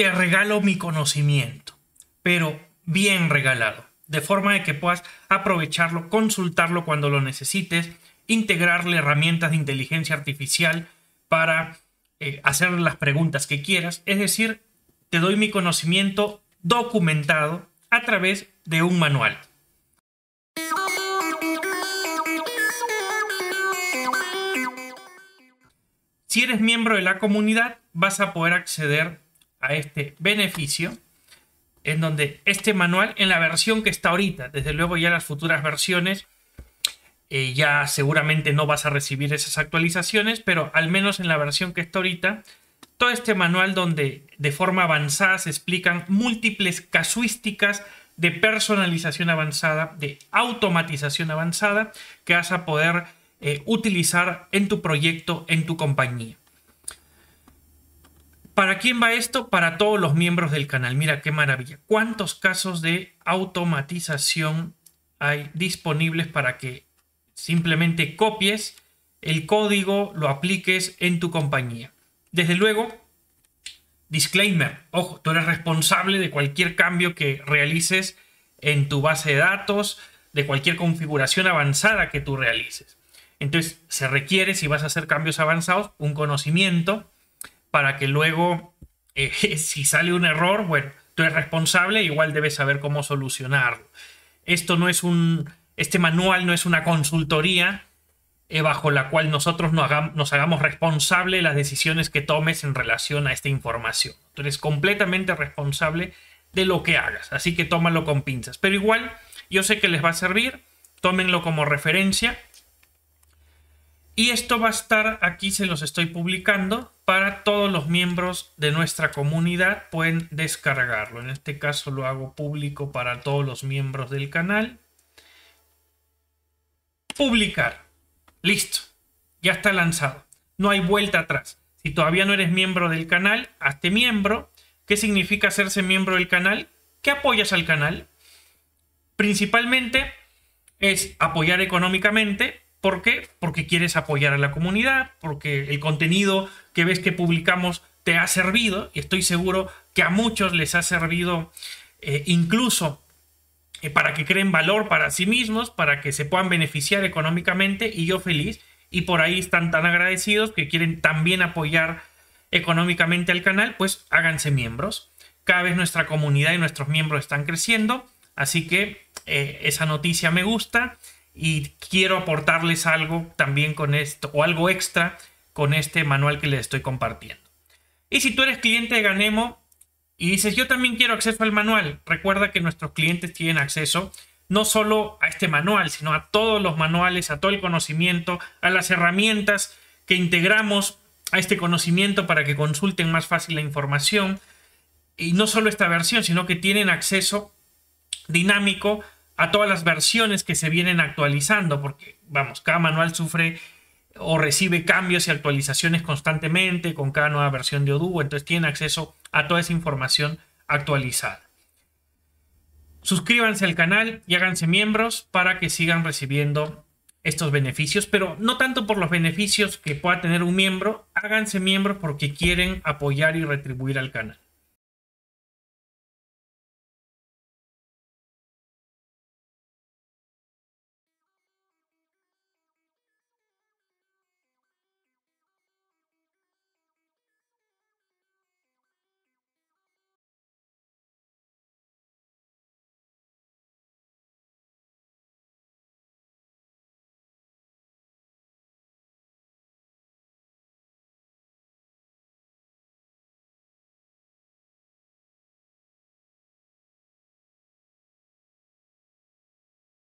te regalo mi conocimiento, pero bien regalado, de forma de que puedas aprovecharlo, consultarlo cuando lo necesites, integrarle herramientas de inteligencia artificial para eh, hacer las preguntas que quieras, es decir, te doy mi conocimiento documentado a través de un manual. Si eres miembro de la comunidad, vas a poder acceder a este beneficio en donde este manual, en la versión que está ahorita, desde luego ya las futuras versiones, eh, ya seguramente no vas a recibir esas actualizaciones, pero al menos en la versión que está ahorita, todo este manual donde de forma avanzada se explican múltiples casuísticas de personalización avanzada, de automatización avanzada, que vas a poder eh, utilizar en tu proyecto, en tu compañía. ¿Para quién va esto? Para todos los miembros del canal. Mira qué maravilla. ¿Cuántos casos de automatización hay disponibles para que simplemente copies el código, lo apliques en tu compañía? Desde luego, disclaimer, ojo, tú eres responsable de cualquier cambio que realices en tu base de datos, de cualquier configuración avanzada que tú realices. Entonces se requiere, si vas a hacer cambios avanzados, un conocimiento para que luego, eh, si sale un error, bueno, tú eres responsable, igual debes saber cómo solucionarlo. Esto no es un, este manual no es una consultoría eh, bajo la cual nosotros nos hagamos, responsable las decisiones que tomes en relación a esta información. Tú eres completamente responsable de lo que hagas, así que tómalo con pinzas. Pero igual, yo sé que les va a servir, tómenlo como referencia y esto va a estar aquí, se los estoy publicando para todos los miembros de nuestra comunidad. Pueden descargarlo. En este caso lo hago público para todos los miembros del canal. Publicar. Listo. Ya está lanzado. No hay vuelta atrás. Si todavía no eres miembro del canal, hazte miembro. ¿Qué significa hacerse miembro del canal? ¿Qué apoyas al canal? Principalmente es apoyar económicamente, ¿Por qué? Porque quieres apoyar a la comunidad, porque el contenido que ves que publicamos te ha servido y estoy seguro que a muchos les ha servido eh, incluso eh, para que creen valor para sí mismos, para que se puedan beneficiar económicamente y yo feliz. Y por ahí están tan agradecidos que quieren también apoyar económicamente al canal, pues háganse miembros. Cada vez nuestra comunidad y nuestros miembros están creciendo, así que eh, esa noticia me gusta y quiero aportarles algo también con esto o algo extra con este manual que les estoy compartiendo. Y si tú eres cliente de Ganemo y dices yo también quiero acceso al manual, recuerda que nuestros clientes tienen acceso no solo a este manual, sino a todos los manuales, a todo el conocimiento, a las herramientas que integramos a este conocimiento para que consulten más fácil la información. Y no solo esta versión, sino que tienen acceso dinámico a todas las versiones que se vienen actualizando, porque vamos, cada manual sufre o recibe cambios y actualizaciones constantemente con cada nueva versión de Odoo, entonces tienen acceso a toda esa información actualizada. Suscríbanse al canal y háganse miembros para que sigan recibiendo estos beneficios, pero no tanto por los beneficios que pueda tener un miembro, háganse miembros porque quieren apoyar y retribuir al canal.